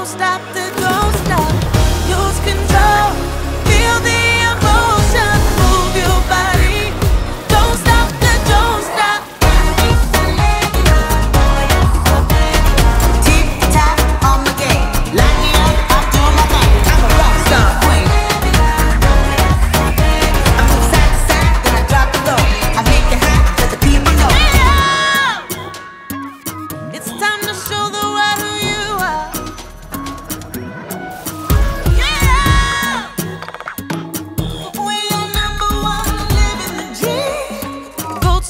Don't stop the, don't stop. Lose control.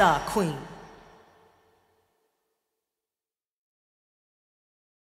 star queen.